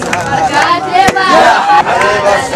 हरे बस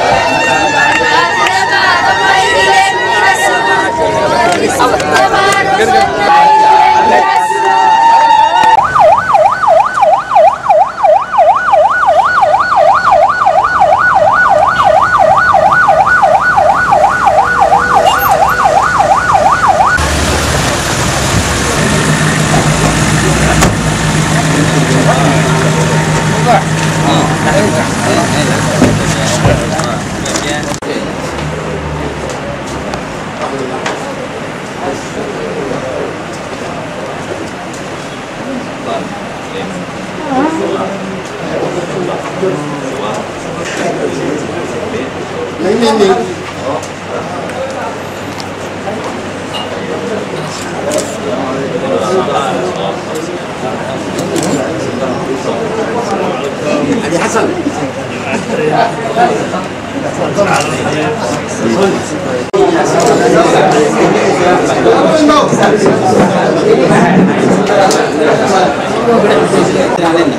علي حسن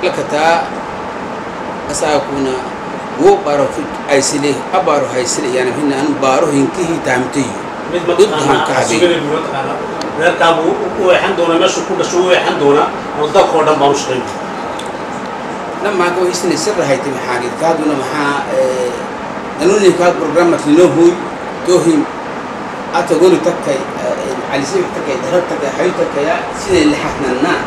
dhan lakataa asaakuna wo baro aysile abaro haysile yani hina anu baro hinkihi taamtayo mid Dudhaan ka habeen. sugani buu u weexan doonaa meeshuu ku dhasho u weexan doonaa oo dalkoo dhan baan u shaqayn namaaga wahisine sirahayte maxaagid kaaduna maxaa nanuni kaad programmat linohoy tohim atagoni takkay alisibix takkay darab takkay hayu takkaya siday laxasnannaa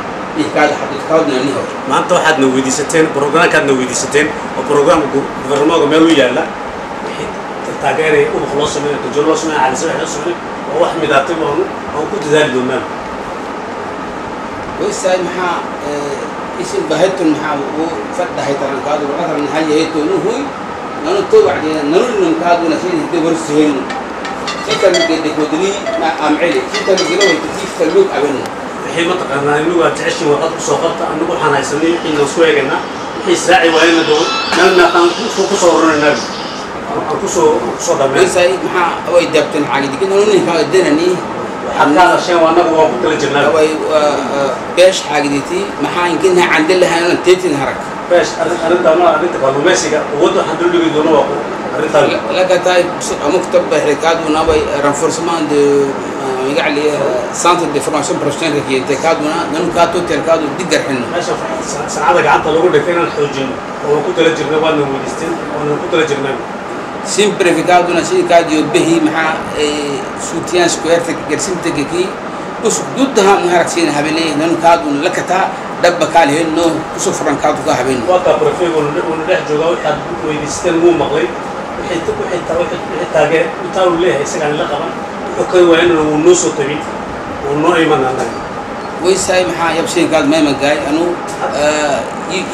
maanta waxaad na weydiisateen brograamkaad na weydiisateen oo brograamka gufarnamooga meel u yaalla taageeraya ubax loo sameeyo gajol loo sameeyo cali sabax loo sameeyo oo wax midaatay baanu aan ku dadaali doonaan ويسأل محا إيش البهت المحا وفتح يترن كادو وأثر من هاي يتونو هو نانو تو بعد نانو لهم كادو نشين هدي برسهن شكل مجد كودري مع أمعلي شكل مجد كودري تكيف تلوك أبنو waxay mataqaanaa inagu aad jeceshiin warqad ku soo qabta anagu waxaan haysanay wixiina isku eegaynaa wixii saaci waayana doo meelnaaqaan ku soo horanaynaag aan ku soo ku soo dhameen maxaa way daabteen cagidigin ololninkaa denani beesh xaagiditi maxaa inkinha candalahanan teetin harag. Beesh arrintama arrinta kalluumaysiga uwadda waxaan duldhigi doona waa arrintaan. Lakataa muktab xirikaadunabay ranforsemaan magaعli eh, santa de formation professionalka keentay kaaduna nanu kaa totel kaadu digar xino saacada gacanta lagu dhigtay inaan xoojino oo ku tala jirnay waadna weydiisteen waana ku tala jirnay. Simprefi kaaduna sidii kaadiyo behi maxaa eh, suutiyaan squareta garsimtaka kii usug duddaha maharagsiina habeene nanu kaadun la kataa dhabba kaalheno ku soo furan kaadu ka habeeno wakaa prefego una dhex joogaa waxaad weydiisteen wuu maqlay. Wixii taageer utaalu leeyahay isagaan la qaban. ويسعي وين ونو سوتمي ونو ايمان الله ويساي محا يبشين قال ما ما جاي انو آه،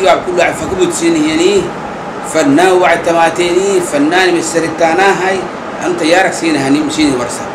يلعب كل واحد فكبت سينيني يعني. فنان وعد تماتيني. فنان مسرتانا هاي. أنت يارك سين هني مسين ورثه